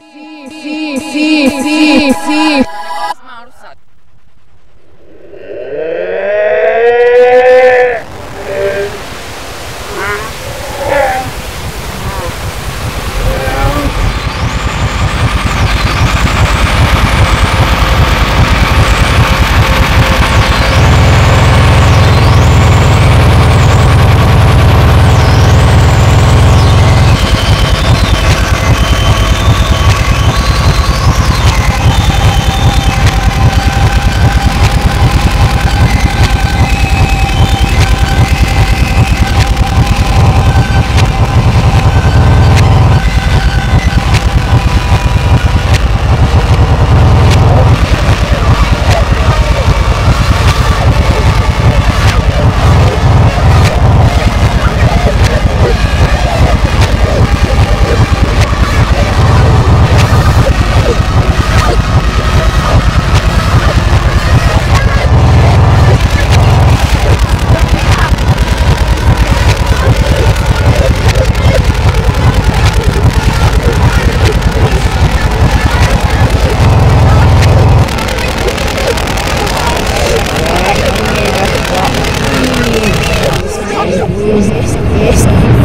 sim, sim, sim, sim, sim. Peace.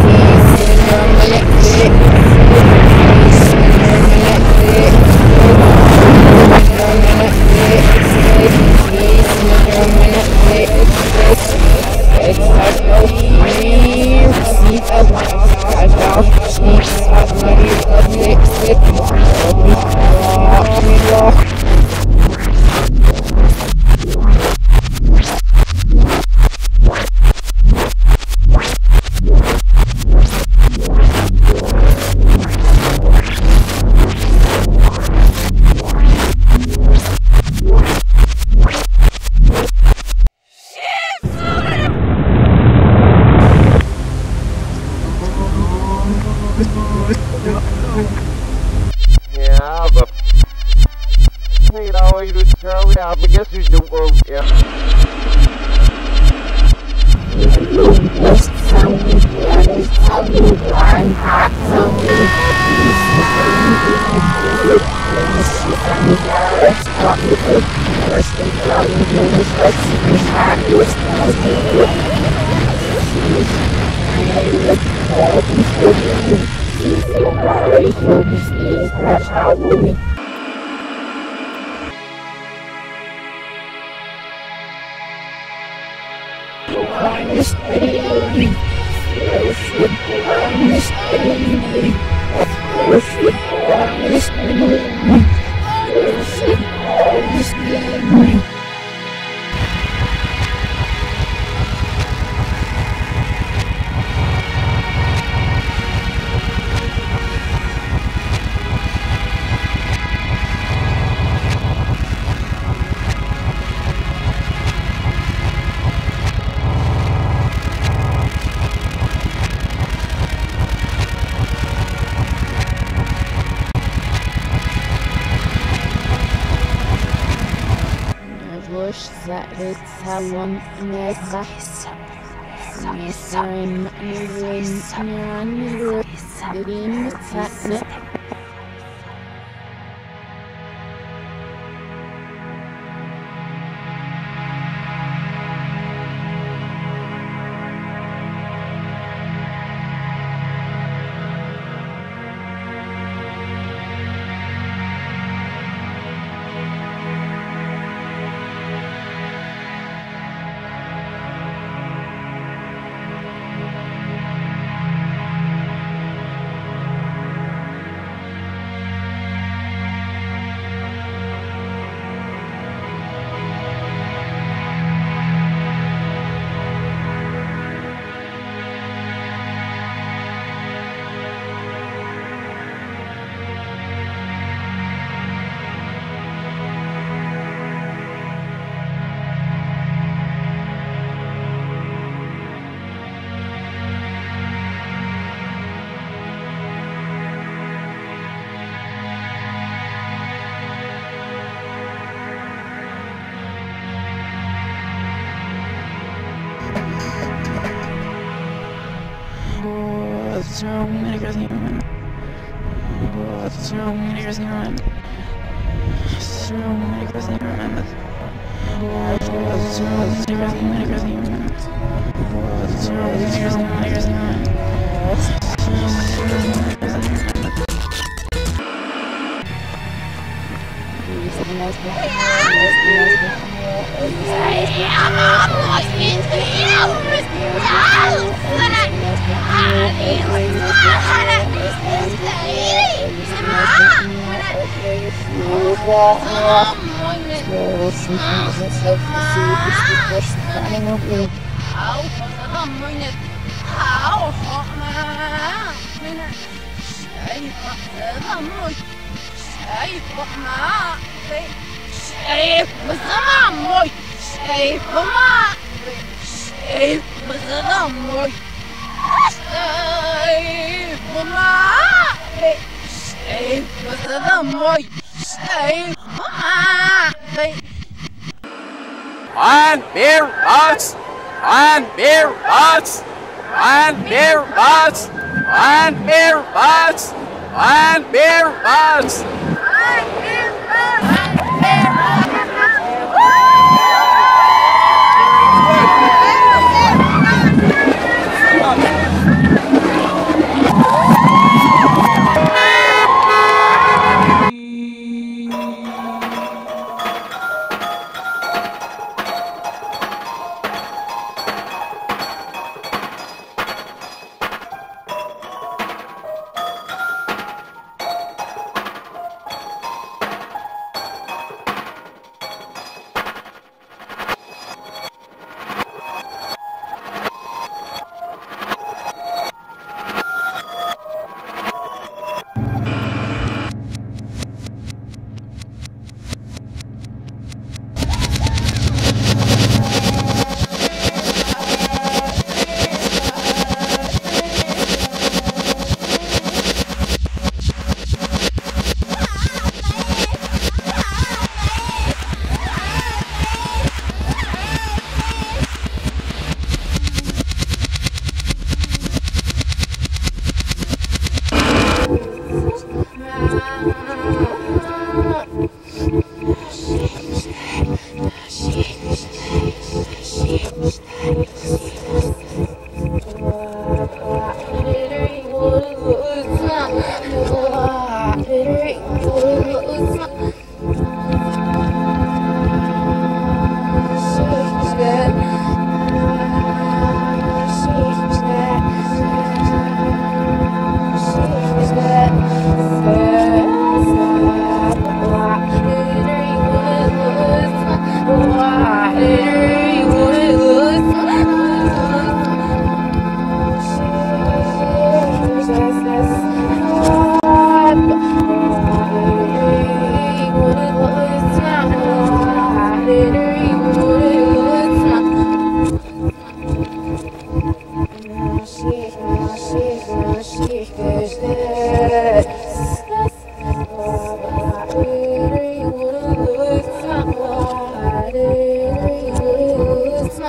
Christ, Salon Mesa Mesarim Mesarim Mesarim Mesarim Mesarim Mesarim Mesarim serum vinegar's human. Serum vinegar's human. Serum many human. Serum vinegar's human. Serum vinegar's human. Serum vinegar's human. Hey, fuck, nah. Эй, быстро домой! Эй, мама! Эй, быстро домой! Эй, мама! Эй, быстро домой! Эй, мама! Ein Bier raus! Ein beer, raus! Ein Bier raus! Ein Bier raus! Ein Bier raus! Ein Bier raus!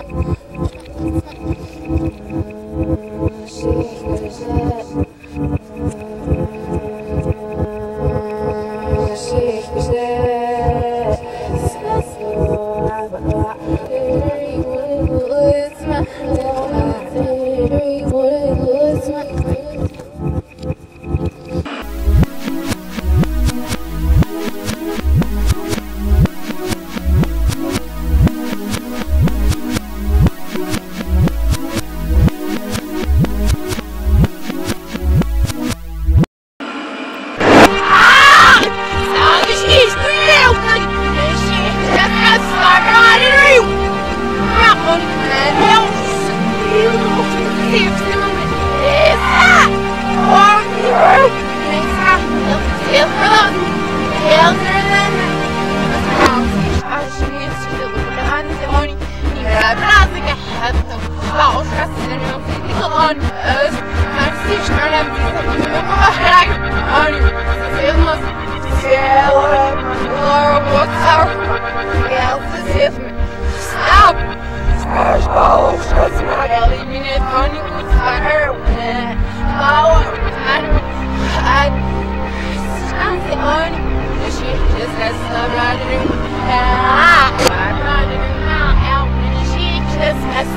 Thank you. birazcık hatta kulağa oturak sinirliyorum. Bir olan öz mersi için öyle bir durum yok ama herhangi bir örneğin sayılmaz. Sayılmaz. Whatever. Gelsiz etme. Stop. Smash balls. Kasma. Eliminate. Örneğin kurtarır. Power. And something on the ship just as I'm riding. And I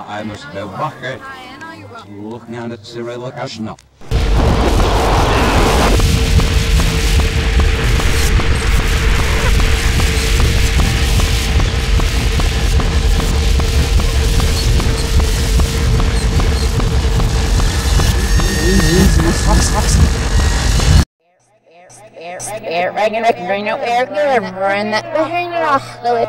Zwenen ja, hij moest wel wachten. Look aan het Cyril Kashna. Er ringen ik er nou erger en dat we geen lachen.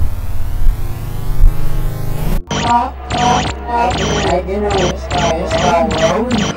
I didn't always start, so I